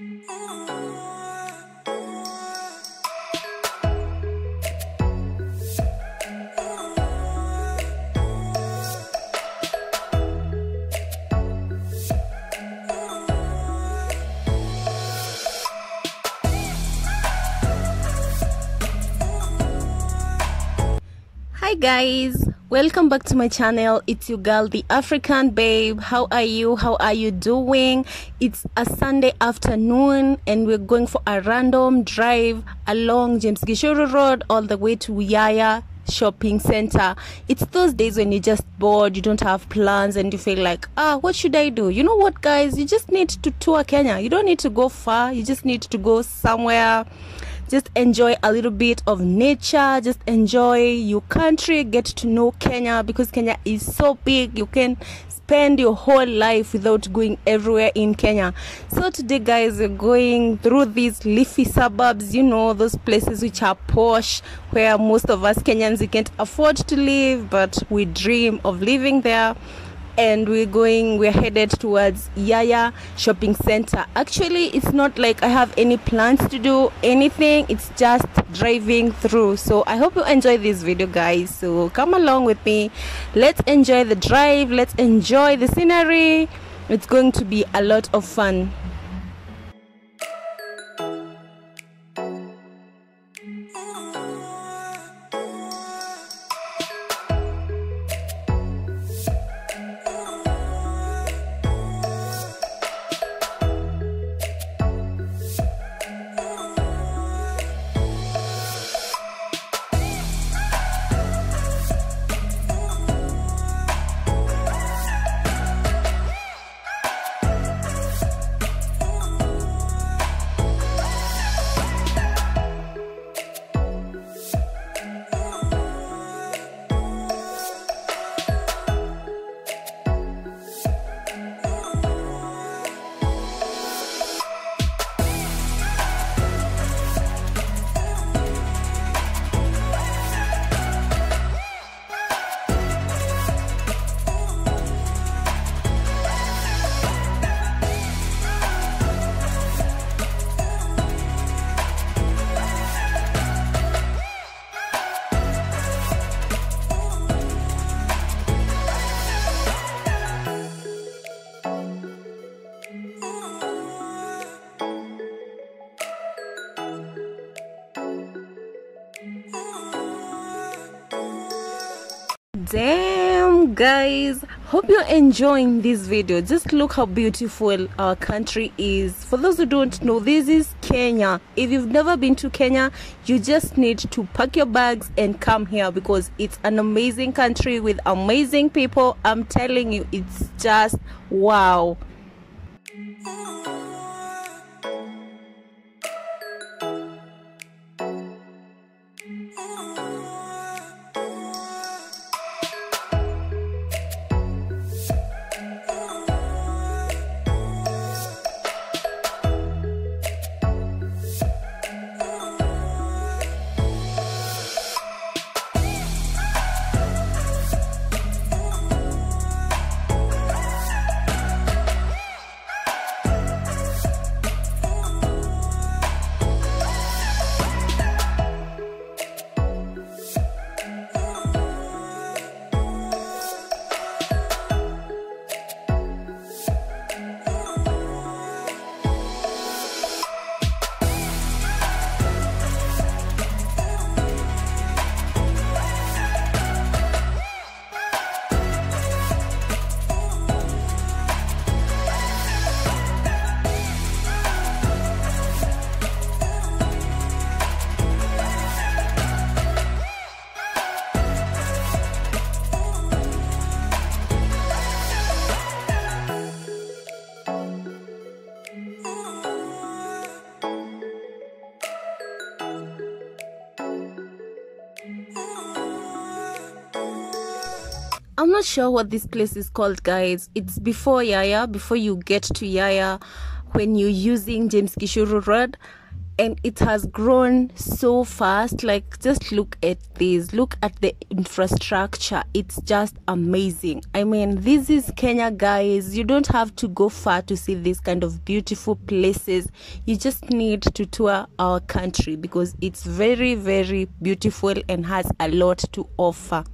Hi guys, welcome back to my channel. It's your girl, the African babe. How are you? How are you doing? It's a Sunday afternoon and we're going for a random drive along James Gichuru Road all the way to Yaya shopping center. It's those days when you're just bored, you don't have plans, and you feel like, ah, what should I do? You know what, guys? You just need to tour Kenya. You don't need to go far, you just need to go somewhere just enjoy a little bit of nature. Just enjoy your country. Get to know kenya because kenya is so big. You can spend your whole life without going everywhere in kenya. So today guys we're going through these leafy suburbs you know those places which are posh where most of us kenyans we can't afford to live but we dream of living there and we're going we're headed towards yaya shopping center. Actually it's not like i have any plans to do anything. It's just driving through. So i hope you enjoy this video guys. So come along with me. Let's enjoy the drive. Let's enjoy the scenery. It's going to be a lot of fun damn guys. Hope you're enjoying this video. Just look how beautiful our country is. For those who don't know this is kenya. If you've never been to kenya you just need to pack your bags and come here because it's an amazing country with amazing people. I'm telling you it's just wow not sure what this place is called, guys. It's before Yaya, before you get to Yaya, when you're using James Gichuru Road. and it has grown so fast. Like just look at this. Look at the infrastructure. It's just amazing. I mean this is kenya guys. You don't have to go far to see this kind of beautiful places. You just need to tour our country because it's very very beautiful and has a lot to offer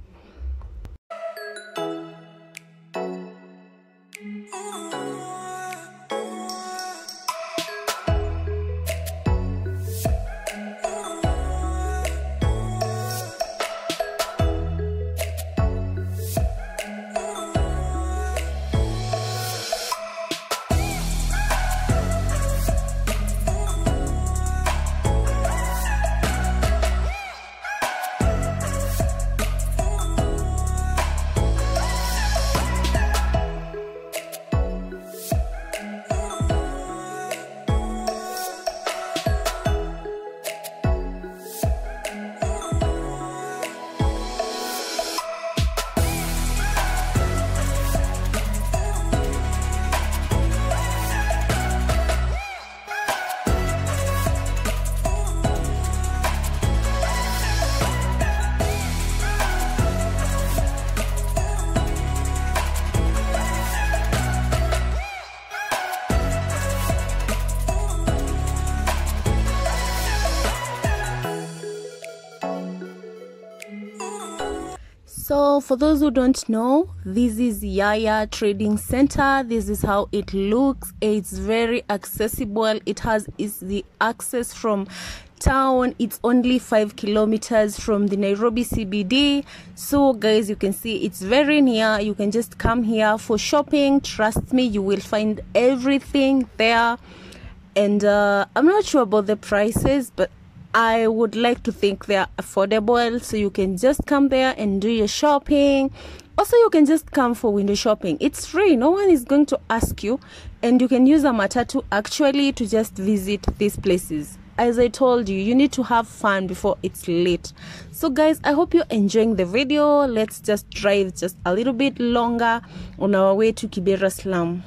So, for those who don't know, this is Yaya Trading Center. This is how it looks. It's very accessible. It has is the access from town. It's only five kilometers from the Nairobi CBD. So, guys, you can see it's very near. You can just come here for shopping. Trust me, you will find everything there. And uh, I'm not sure about the prices, but I would like to think they're affordable so you can just come there and do your shopping. Also, you can just come for window shopping. It's free, no one is going to ask you, and you can use a matatu actually to just visit these places. As I told you, you need to have fun before it's late. So, guys, I hope you're enjoying the video. Let's just drive just a little bit longer on our way to Kibera Slum.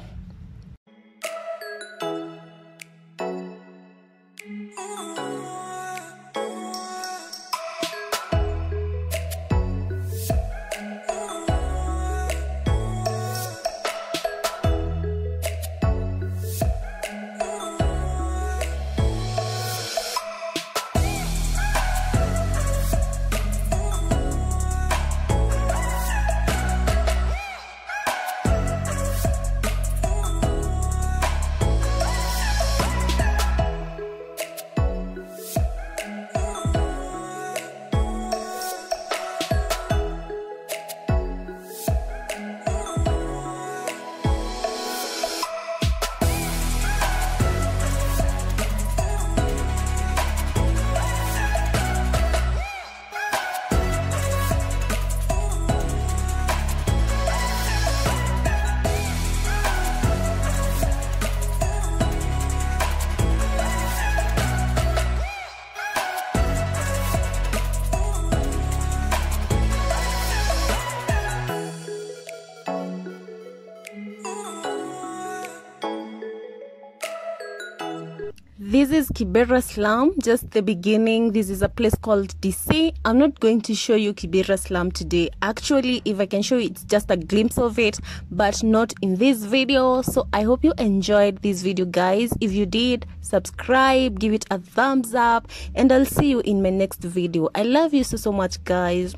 This is Kibera Slum, just the beginning. This is a place called DC. I'm not going to show you Kibera Slum today. Actually, if I can show you, it's just a glimpse of it, but not in this video. So I hope you enjoyed this video, guys. If you did, subscribe, give it a thumbs up, and I'll see you in my next video. I love you so, so much, guys.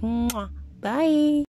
Bye.